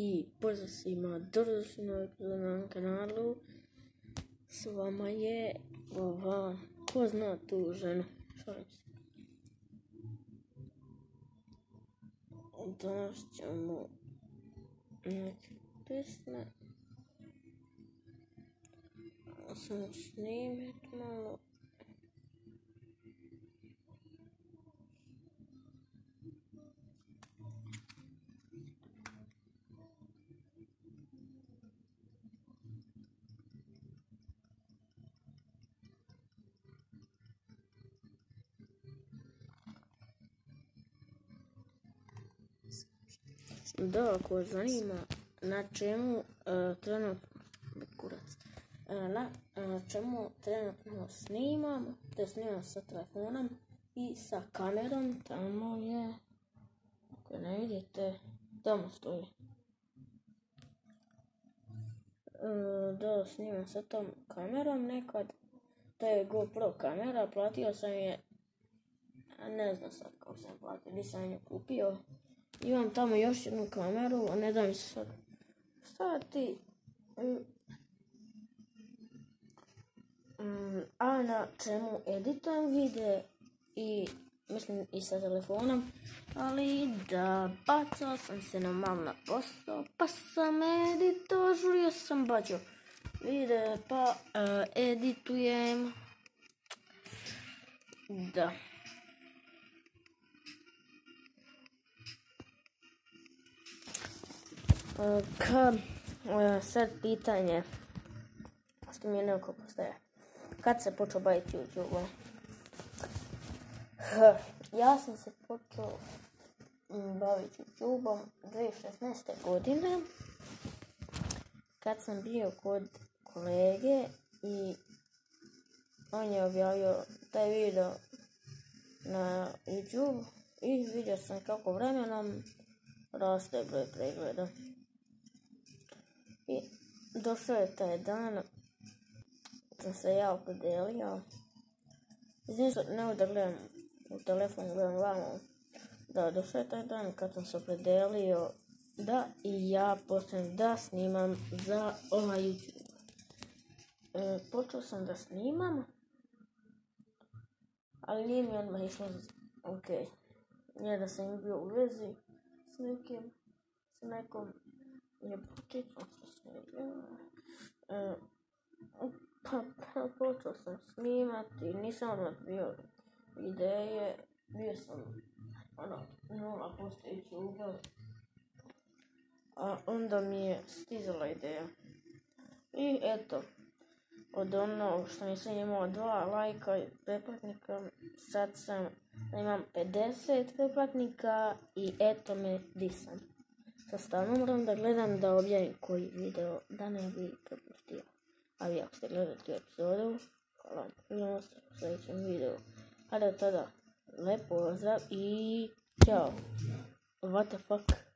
i pozdrav svima, dobrodošli na novom kanalu. S vama je ova, ko zna tu ženu, šalim se. Danas ćemo neke pesme. Samo snimiti malo. Da, ako vas zanima na čemu uh, trenutno kurac, na uh, čemu trenutno snimam, te snimam sa telefonom i sa kamerom, tamo je, ako ne vidite, tamo stoji. Da, snimam sa tom kamerom nekad, to je GoPro kamera, platio sam je, ne znam sad kako sam platio, nisam je kupio, imam tamo još jednu kameru, a ne da mi se sad stati. Mm, a na čemu editujem vide i mislim i sa telefonom, ali da bacao sam se na malo na posao, pa sam edito, žurio sam bacio vide, pa uh, editujem. Da. Ka, sad pitanje što mi je neko postaje. Kad se počeo baviti YouTube-om? Ja sam se počeo baviti YouTube-om 2016. godine kad sam bio kod kolege i on je objavio taj video na YouTube i vidio sam kako vremenom raste broj pregleda. I došao je taj dan, sam se ja opredelio. Se, ne da u telefon, gledam vamo. Da, došao je taj dan kad sam se opredelio da i ja počnem da snimam za ovaj YouTube. E, počeo sam da snimam, ali nije mi odmah išlo, ok, nije da sam bio u vezi s nekim, s nekom pa, pa počeo sam snimati, nisam odmah bio ideje, bio sam ono, nula postojići ugao, a onda mi je stizala ideja. I eto, od ono što nisam imao dva lajka i pretplatnika, sad sam, imam 50 pretplatnika i eto me disam. Sad stalno moram da gledam da objavim koji video, da ne bi propustio. A vi ako ste gledali tu epizodu, hvala vam, vidimo se u sljedećem videu. A da tada, pozdrav i čao. What the fuck?